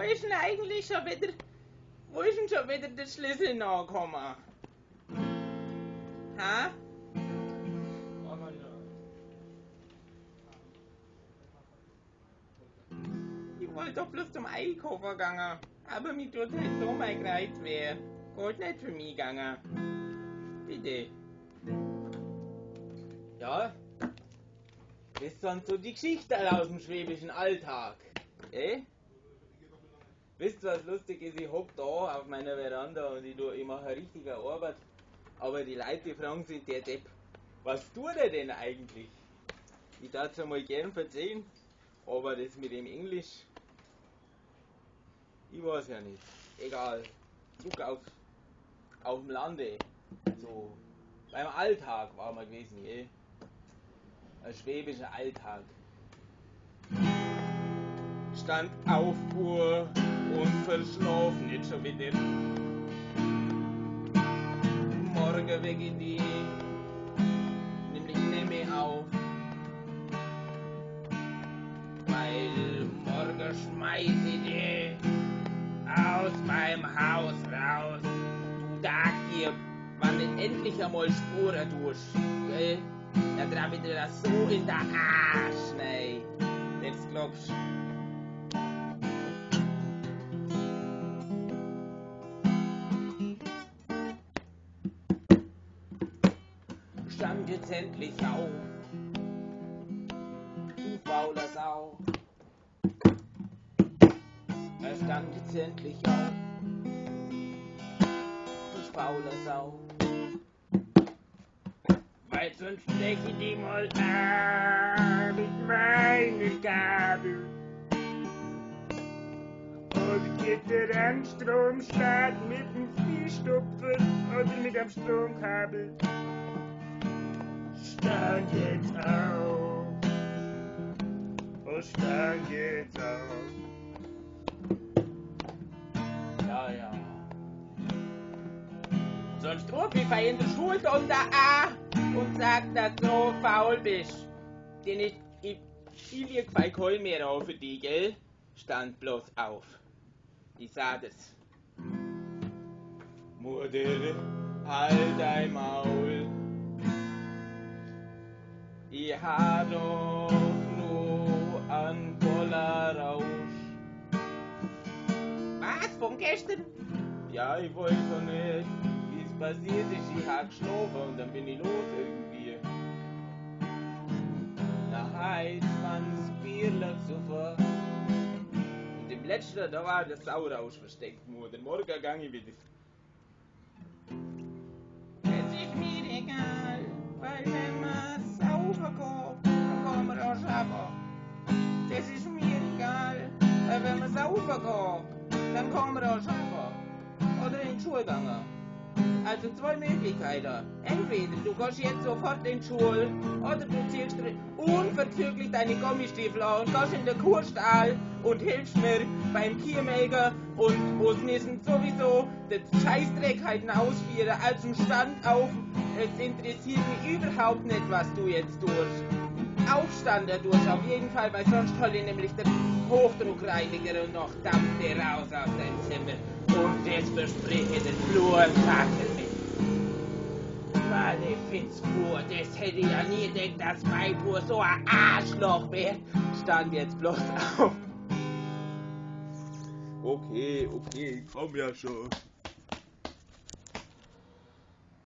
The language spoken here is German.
Wo ist denn eigentlich schon wieder, wo ist denn schon wieder der Schlüssel nachgekommen? Hä? Ich wollte doch bloß zum Einkaufen gegangen, aber mir tut halt so mein Kreuz weh. Geht nicht für mich gegangen. Bitte. Ja, ist sonst so die Geschichte aus dem schwäbischen Alltag. Eh? Wisst ihr, was lustig ist? Ich hock da auf meiner Veranda und ich, tu- ich mache richtige Arbeit. Aber die Leute fragen sich, der Depp, was tut er denn eigentlich? Ich darf es einmal gern verzeihen, aber das mit dem Englisch, ich weiß ja nicht. Egal. Zurück auf, auf dem Lande. So, beim Alltag waren wir gewesen, eh? Ein schwäbischer Alltag. Stand auf Uhr und verschlafen jetzt schon wieder. Morgen wegen die, nämlich nehme auf. Weil morgen schmeiß ich die aus meinem Haus raus. Du Tag hier, wann endlich einmal Spuren tust, gell? Da traf ich das so in der Arsch, nee. Jetzt glaubst du. Stand jetzt endlich auf. Du fauler Sau. Er stand jetzt endlich auf. Du fauler Sau. Weil sonst ich die mal an mit meiner Gabel. Und gibt dir dann Stromstart mit dem Viehstupfer oder mit dem Stromkabel. Stand jetzt auf. Oh, stand jetzt auf. Ja, ja. Sonst ruf ich bei in der Schule unter A und sag, dass du faul bist. Denn ich, ich, ich leg bei Kohl mehr auf für dich, gell? Stand bloß auf. Ich sah das. Mutter, halt dein Maul. Ich hab doch nur einen Bollerrausch. Was? Von gestern? Ja, ich weiß doch nicht, wie es passiert ist. Ich hab geschlafen und dann bin ich los irgendwie. Nach Heiz, 20 Bier lag so vor. Und im letzten, da war der Saurausch versteckt. Mutter. Morgen gang ich wieder. Gehen. Also zwei Möglichkeiten. Entweder du gehst jetzt sofort in die Schule oder du ziehst unverzüglich deine Gummistiefel an und gehst in den Kurstall und hilfst mir beim Kiermelken und Busnissen sowieso den Scheißdreck halt ausführen. Also Stand auf, es interessiert mich überhaupt nicht, was du jetzt tust. Aufstand durch auf jeden Fall, weil sonst hol ich nämlich den Hochdruckreiniger und noch Dampf raus aus deinem Zimmer. Und das verspreche den Blumentackel mit. Find's gut, das hätte ich ja nie gedacht, dass mein Bub so ein Arschloch wäre. Stand jetzt bloß auf. Okay, okay, komm ja schon.